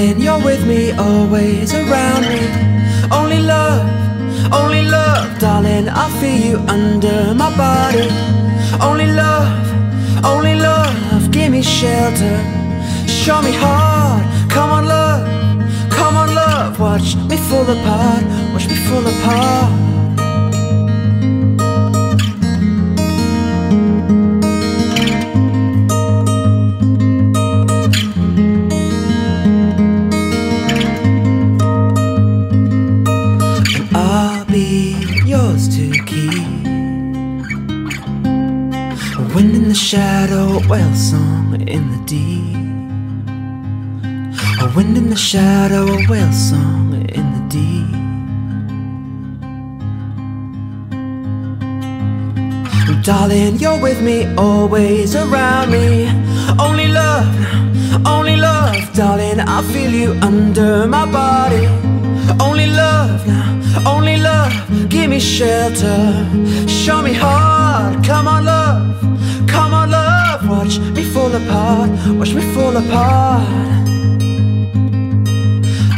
Darling, you're with me, always around me. Only love, only love, darling, I feel you under my body. Only love, only love, give me shelter. Show me heart, come on, love, come on, love. Watch me fall apart, watch me fall apart. Wind in the shadow, whale song in the deep. A wind in the shadow, a whale song in the deep. Darling, you're with me, always around me. Only love, only love, darling, I feel you under my body. Only love now, only love, give me shelter. Show me heart, apart, watch me fall apart.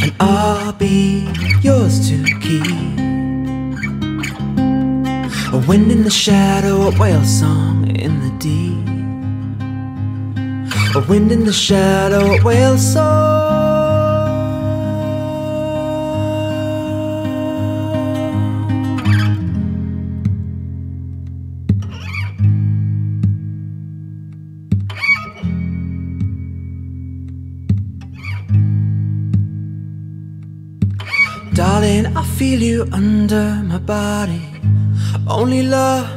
And I'll be yours to keep. A wind in the shadow, a whale song in the deep. A wind in the shadow, a whale song. Darling, I feel you under my body. Only love.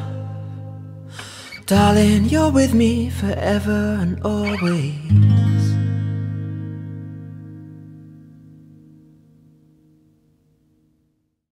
Darling, you're with me forever and always.